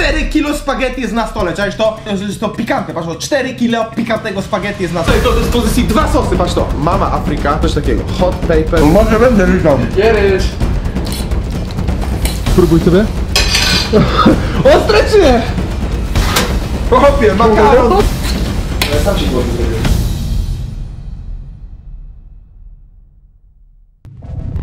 4 kilo spaghetti jest na stole, cześć to? To jest to pikantne, patrz to, 4 kilo pikantnego spaghetti jest na stole. Tutaj do dyspozycji dwa sosy, patrz to. Mama Afryka, coś takiego. Hot paper. Może będę lizał. Kiedyś. Spróbuj sobie. Ostre czy nie? Chłopie, makaron. Sam się głowy zrobiłem.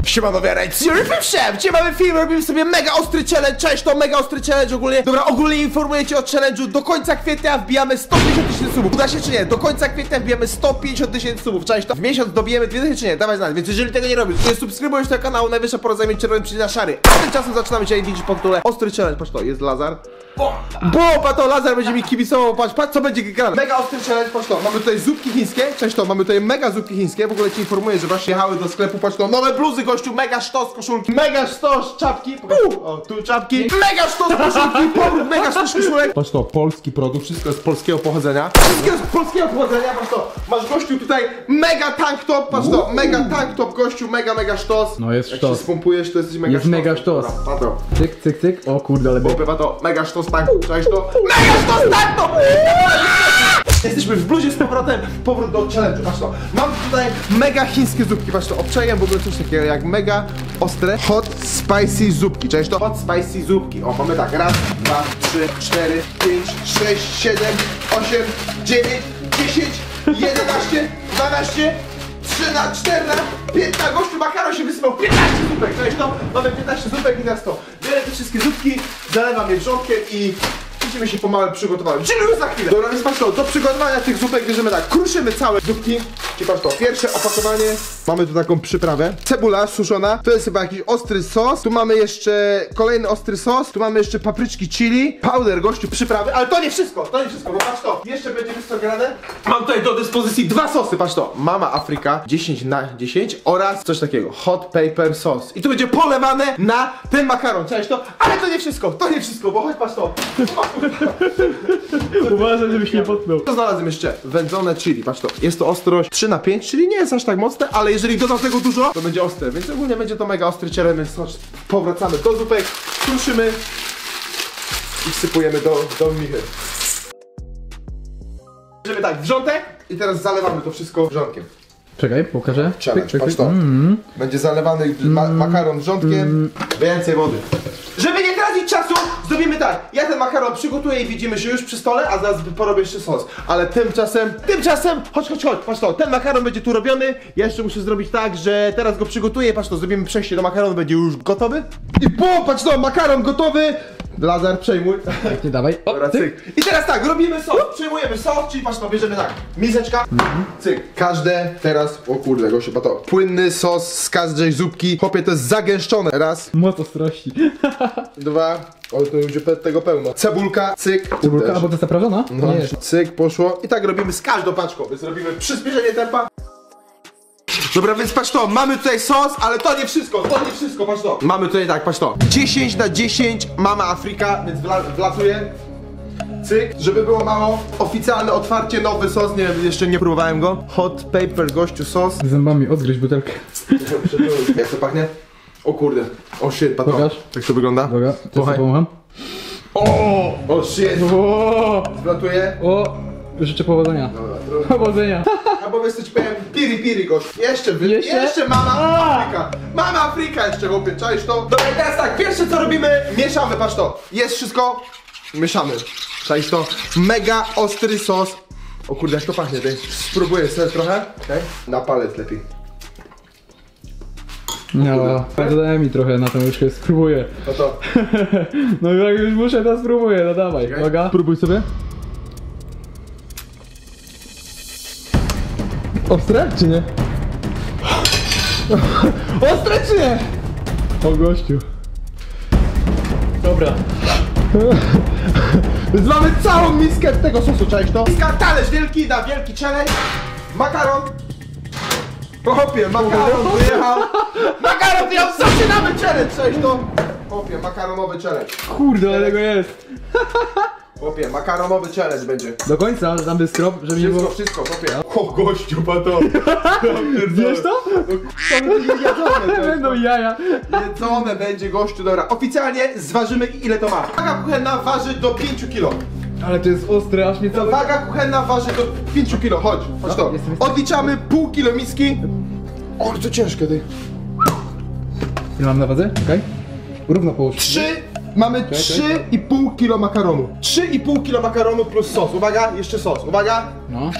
Siemano Wiarajc, Szef, Dzisiaj mamy film, robimy sobie mega ostry challenge, cześć, to mega ostry challenge ogólnie. Dobra, ogólnie informuję cię o challenge'u, do końca kwietnia wbijamy 150 tysięcy subów. Uda się czy nie? Do końca kwietnia wbijamy 150 tysięcy subów, cześć, to w miesiąc dobijemy 2000 czy nie? Dawaj znać, więc jeżeli tego nie robisz, to subskrybujesz tego kanału, najwyższa pora zajmieć czerwony przycisk na szary. A tymczasem zaczynamy dzisiaj widzieć pod tytułem Ostry challenge, patrz to, jest Lazar. Bo, patrz to, Lazar będzie mi kibicował, patrz, patrz co będzie grane. Mega ostry challenge, patrz to, mamy tutaj zupki chińskie, cześć to, mamy tutaj mega zupki chińskie, w ogóle ci informuję, że właśnie jechały do sklepu, patrz to, nowe bluzy gościu, mega sztos koszulki, mega sztos czapki, Pokaż, o, tu czapki, mega sztos koszulki, powrót, mega sztos koszulek. Patrz to, polski produkt, wszystko jest polskiego pochodzenia, wszystko jest polskiego pochodzenia, patrz to, masz gościu tutaj mega tank top, patrz to, mega tank top gościu, mega, mega sztos. No, jest Jak sztos. się spompujesz, to jesteś mega Jest sztos. mega sztos. Dobra, patrz to. Cyk, cyk, cyk. O kurde, ale. Bywa to mega sztos tanku, cześć to Mega sztos tanku! Jesteśmy w bluzie z powrotem, powrót do challenge, patrz to. Mam tutaj mega chińskie zupki, patrz to. Obczajem w ogóle coś takiego jak mega ostre Hot spicy zupki, cześć to? Hot spicy zupki, o mamy tak, raz, dwa, trzy, cztery, pięć, sześć, siedem, osiem, dziewięć, dziesięć, jedenaście, dwanaście 13, 14, 15, gościu makaron się wysypał. 15 zupek, to jest to, mamy 15 zupek i na 100. Biorę te wszystkie zupki, zalewam je wrzątkiem i widzimy się pomału przygotowałem. Czyli już za chwilę. Dobra, więc patrz to, do przygotowania tych zupek bierzemy tak, kruszymy całe zupki. I patrz to, pierwsze opakowanie, mamy tu taką przyprawę. Cebula suszona, to jest chyba jakiś ostry sos. Tu mamy jeszcze kolejny ostry sos, tu mamy jeszcze papryczki chili, powder gościu, przyprawy, ale to nie wszystko, to nie wszystko, bo patrz to, jeszcze będzie wszystko grane. Mam tutaj do dyspozycji dwa sosy, patrz to, Mama Afryka 10 na 10 oraz coś takiego, hot paper sos. I tu będzie polewane na ten makaron, cześć to, ale to nie wszystko, to nie wszystko, bo chodź patrz to. Uważaj, żebyś nie potknął. To znalazłem jeszcze wędzone chili, patrz to. Jest to ostrość 3 na 5, czyli nie jest aż tak mocne, ale jeżeli dodam tego dużo, to będzie ostre, więc ogólnie będzie to mega ostry challenge, więc powracamy do zupek, kruszymy i wsypujemy do, do michy. Bierzemy tak, wrzątek i teraz zalewamy to wszystko wrzątkiem. Czekaj, pokażę. Challenge, patrz to. Będzie zalewany ma makaron wrzątkiem, więcej wody. Żeby nie zrobimy tak. Ja ten makaron przygotuję i widzimy się już przy stole, a zaraz porobię jeszcze sos. Ale tymczasem, tymczasem, chodź, chodź, chodź, patrz to, ten makaron będzie tu robiony. Ja jeszcze muszę zrobić tak, że teraz go przygotuję, patrz to, zrobimy przejście do makaronu, będzie już gotowy. I po, patrz to, makaron gotowy. Lazar, przejmuj. Nie dawaj. O, Dobra, cyk. I teraz tak, robimy sos, przyjmujemy sos, czyli patrz to, bierzemy tak, miseczka, cyk. Każde teraz, o kurde, gościu, to płynny sos z każdej zupki, chłopie, to jest zagęszczone. Raz, Moc ostrości. dwa, o, to już będzie pe- tego pełno. Cebulka, cyk. Cebulka, Też. albo to jest zaprażona? No, Nie cyk, poszło. I tak robimy z każdą paczką, więc robimy przyspieszenie tempa. Dobra, więc patrz to, mamy tutaj sos, ale to nie wszystko, to nie wszystko, patrz to. Mamy tutaj tak, patrz to. 10 na 10, mama Afryka, więc wla wlatuje. Cyk, żeby było mało, oficjalne otwarcie, nowy sos, nie wiem, jeszcze nie próbowałem go. Hot paper, gościu, sos. Zębami odgryźć butelkę. Jak to pachnie? O kurde, o shit, patrz. Pokaż. Jak to wygląda? Dobra, to Słuchaj. O, o shit, O, wlatuje. o, życzę powodzenia. Powodzenia. Albo wiesz co ci powiem, piri piri gość. Jeszcze wy, Jeszcze? jeszcze, mama Afryka. Mama Afryka jeszcze chłopie, czaisz to? Dobra i teraz tak, pierwsze co robimy, mieszamy, patrz to. Jest wszystko, mieszamy. Czaisz to? Mega ostry sos. O kurde, jak to pachnie, tej. Spróbuję sobie trochę. Okay. Na palec lepiej. No, dodaj mi trochę na tą łyżkę, spróbuję. No to. No jak już muszę, to spróbuję, no dawaj. Uwaga. Spróbuj sobie. Ostre czy nie? Ostre czy nie? O gościu. Dobra. Mamy całą miskę tego sosu, czaisz to? Miska, talerz wielki, da wielki challenge. Makaron. Po hopie, makaron wyjechał. Makaron wyjechał, zaczynamy challenge, czaisz to? Hopie, makaronowy challenge. Kurde, ale go jest. Chłopie, makaronowy challenge będzie. Do końca, że tam by skrop, żeby nie Wszystko, było... wszystko, chłopie. O gościu, pato. Wiesz to? Będą jaja. Jedzone będzie gościu, dobra. Oficjalnie zważymy ile to ma. Waga kuchenna waży do 5 kg. Ale to jest ostre, aż mnie cały... Waga kuchenna waży do 5 kg, chodź, chodź to. jestem, jestem. Odliczamy pół kilo miski. O, to ciężkie, ty. Ile mam na wadze? Okej. Równo połóż. 3, mamy 3,5 kg makaronu. 3,5 kg makaronu plus sos. Uwaga, jeszcze sos. Uwaga. No.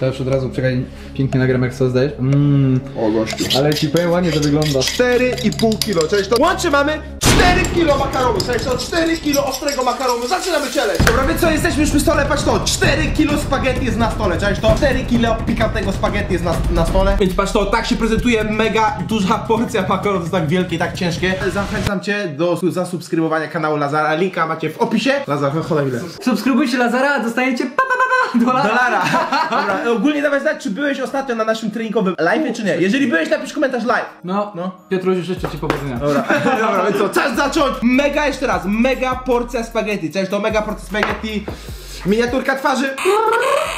To już od razu, czekaj, pięknie nagram jak sos dajesz. Mmm, O gościu. ale ci powiem ładnie to wygląda. 4,5 kg, cześć to. Łącznie mamy 4 kg makaronu, cześć to 4 kg ostrego makaronu. Zaczynamy challenge. Dobra, więc co, jesteśmy już przy stole, patrz to. 4 kg spaghetti jest na stole, cześć to. 4 kg pikantnego spaghetti jest na, na stole. Więc patrz to, tak się prezentuje mega duża porcja makaronu, to jest tak wielkie i tak ciężkie. Zachęcam cię do zasubskrybowania kanału Lazara, linka macie w opisie. Lazar, chodź ile. Subskrybujcie Lazara, dostajecie pa, pa, pa, pa, dolara. Dolara. Dobra, ogólnie dawaj znać, czy byłeś ostatnio na naszym treningowym live, czy nie. Jeżeli byłeś, napisz komentarz live. No, No. Piotruś, życzę ci powodzenia. Dobra, dobra, więc co, czas zacząć! Mega jeszcze raz, mega porcja spaghetti. Cześć, to mega porcja spaghetti. Miniaturka twarzy.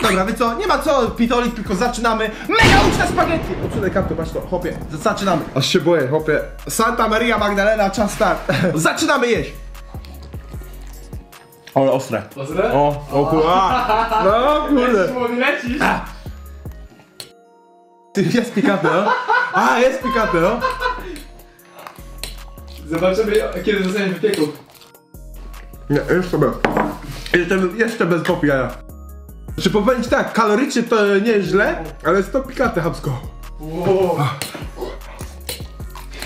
Dobra, więc co, nie ma co pitolić, tylko zaczynamy. Mega uczta spaghetti! Odsunę kartę, patrz to, hopie, zaczynamy. Aż się boję, hopie. Santa Maria Magdalena, czas start. zaczynamy jeść. Ale ostre. Ostre? O, o kurwa. No kurde. lecisz. Ty, jest pikantne, no? A, jest pikantne, no? Zobaczymy, kiedy zostaniesz w pieku. Nie, jeszcze bez. Jeszcze, jeszcze bez popijania. Czy powiedzieć tak, kalorycznie to nie jest źle, ale jest to pikantne chamsko. Wow.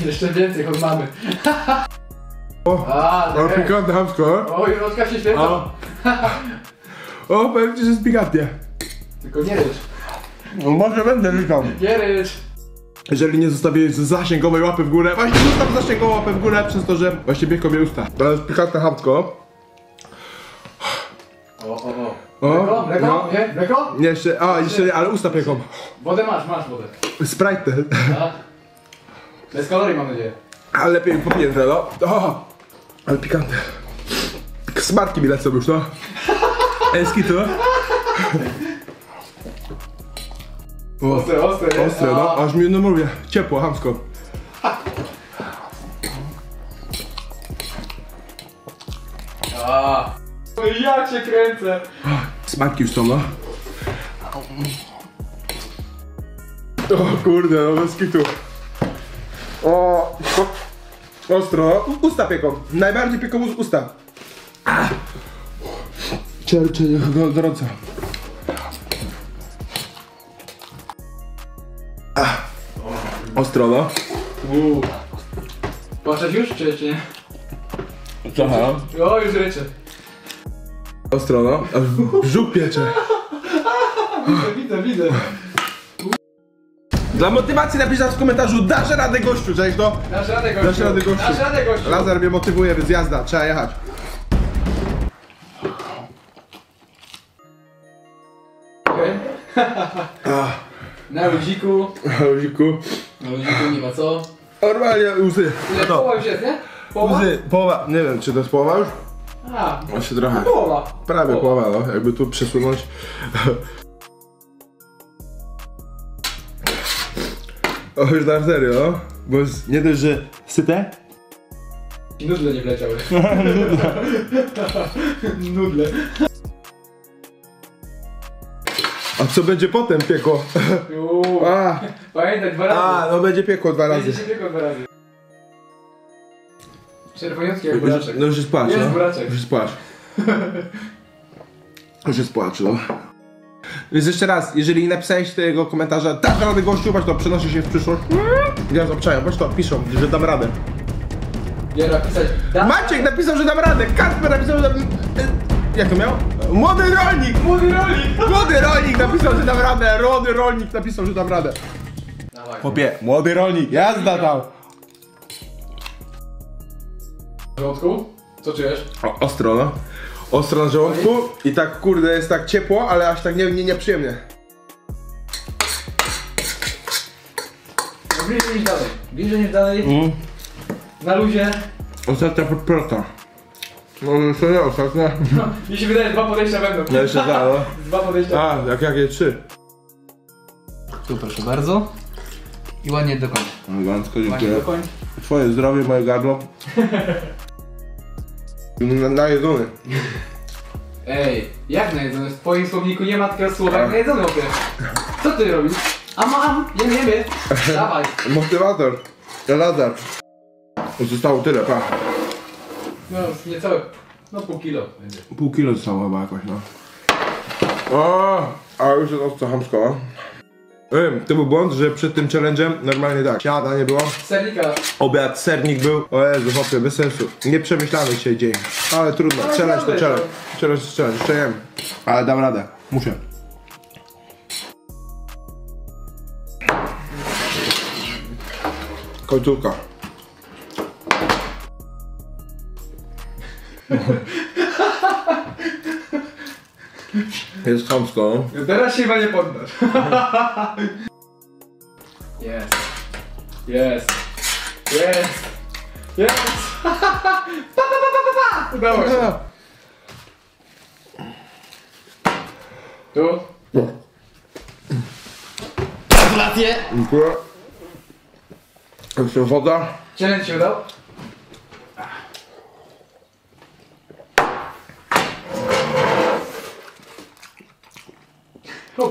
Jeszcze więcej od mamy. O, A, ale tak. pikantne chamsko. O, Jurotka się świecą. O, powiem ci, że jest pikantnie. Tylko nie rycz. No może będę liczał. Nie rycz. Jeżeli nie zostawiłeś zasięgowej łapy w górę, właśnie zostaw zasięgową łapę w górę przez to, że właśnie biegło mnie usta. To jest pikantne chamsko. O, o, o. O, Mleko? Mleko? no. Nie? Mleko? Nie, jeszcze, a, jeszcze nie, ale usta pieką. Wodę masz, masz wodę. Sprite. A? Bez kalorii mam nadzieję. Ale lepiej popiję no. O, ale pikantne. Smarki mi lecą już, no. Eski to. O, Ostre, ostre. ostre, no. Aż mi, no mówię, ciepło, hamsko. A. Ja cię kręcę. Smarki już są, no. O kurde, no bez kitu. O, ostro. U- Usta pieką. Najbardziej pieką us- usta. Czercze, gorąco. Ach. Ostro, no. Patrzeć już, czy nie? Trochę. O, już ryczę. Ostro, no. Aż brzuch piecze. Widzę, widzę, widzę. Dla motywacji napisz w komentarzu Dasz radę gościu, cześć to? Dasz radę gościu. Dasz radę, gościu. Dasz radę gościu. Lazar mnie motywuje, więc jazda, trzeba jechać. Okej. Na luziku. Luziku. Na luziku nie ma co. Normalnie łzy. Ile No. połowa już jest, nie? Połowa? Łzy, połowa. Nie wiem, czy to jest połowa już? A, Jeszcze trochę. połowa. Prawie połowa, no. Jakby tu przesunąć. O, już na serio, no. Bo jest nie dość, że syte, Nudle nie wleciały. Nudle. a co będzie potem piekło? Uuu. A, Pamiętaj, dwa razy. a, no będzie piekło dwa razy. Będzie się tylko dwa razy. Czerwoniutki jak buraczek. no już jest płacz, Jest no. buraczek. Już jest płacz. Już jest płacz, no. Więc jeszcze raz, jeżeli napisałeś tego komentarza, dasz radę gościu, patrz to, przenoszę się w przyszłość. Ja obczają, patrz to, piszą, że dam radę. Nie napisać. Da- Maciek napisał, że dam radę, Kasper napisał, że dam... e, Jak to miał? Młody rolnik! Młody rolik! Młody rolnik napisał, że dam radę, Rody rolnik napisał, że dam radę. Dawaj. Chłopie, młody rolnik, jazda tam. W żołądku? Co czujesz? O, ostro, no. Ostro na żołądku i tak, kurde, jest tak ciepło, ale aż tak nie, nie, nieprzyjemnie. No bliżej niż dalej. Bliżej niż dalej. Na luzie. Ostatnia podprota. No jeszcze nie ostatnie. Mi się wydaje, dwa podejścia będą. No jeszcze dwa, no. Dwa podejścia. A, jak jakie trzy. Tu proszę bardzo. I ładnie do końca. Elegancko, Ładnie dziękuję. do końca. Twoje zdrowie, moje gardło. Na- Najedzony. Ej, jak najedzony? W twoim słowniku nie ma takiego słowa jak najedzony opie. Co ty robisz? A mam, jem, jemy. Dawaj. Motywator. Lazar. Zostało tyle, pa. No, niecałe, no pół kilo będzie. Pół kilo zostało chyba jakoś, no. O, a już jest ostro chamsko. Ej, to był błąd, że przed tym challenge'em normalnie tak, siada nie było, Sernika. obiad, sernik był, o Jezu, chłopie, bez sensu, nieprzemyślany dzisiaj dzień, ale trudno, Ale challenge to challenge, challenge to challenge, jeszcze jem, ale dam radę, muszę. Końcówka. Jest chamsko. Teraz się chyba nie poddasz. Jest. Jest. Jest. Jest. pa, pa, pa, pa, pa, pa. Udało się. Tu. Gratulacje. Dziękuję. Jeszcze woda. Challenge się udał.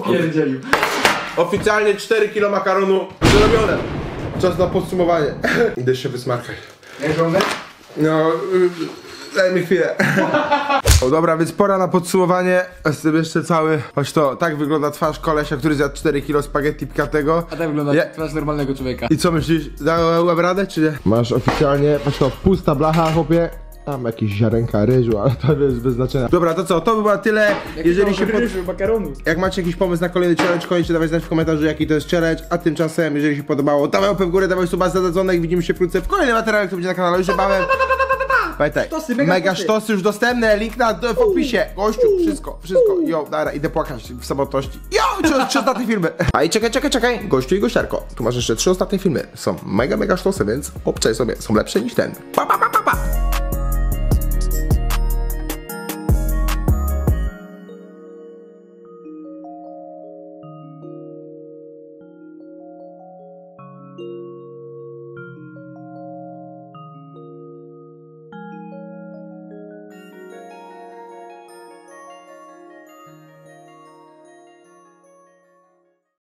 Opierdzielił. Oficjalnie 4 kg makaronu zrobione. Czas na podsumowanie. Idę się wysmarkać. Jak żołnierz? No, y, daj mi chwilę. O, dobra, więc pora na podsumowanie. Jestem jeszcze cały. Choć to, tak wygląda twarz kolesia, który zjadł 4 kg spaghetti pikatego. A tak wygląda Ja- twarz normalnego człowieka. I co myślisz? Dałem radę, czy nie? Masz oficjalnie, patrz to, pusta blacha, chłopie. Tam jakieś ziarenka ryżu, ale to jest bez znaczenia. Dobra, to co? To by było tyle. Jeżeli się pod... makaronu. Jak macie jakiś pomysł na kolejny challenge, koniecznie dawajcie znać w komentarzu jaki to jest challenge, a tymczasem, jeżeli się podobało, dawaj łapę w górę, dawaj suba zadadzone i widzimy się wkrótce w kolejnym materiale, który będzie na kanale. Już niebawem. Pamiętaj, Sztosy, mega mega sztosy. sztosy już dostępne, link na w opisie. Gościu, wszystko, wszystko. Jo, dara, idę płakać w samotności. Jo, trzy, trzy ostatnie filmy. A i czekaj, czekaj, czekaj, gościu i gościarko. Tu masz jeszcze trzy ostatnie filmy. Są mega, mega sztosy, więc obczaj sobie, są lepsze niż ten. Pa, pa, pa!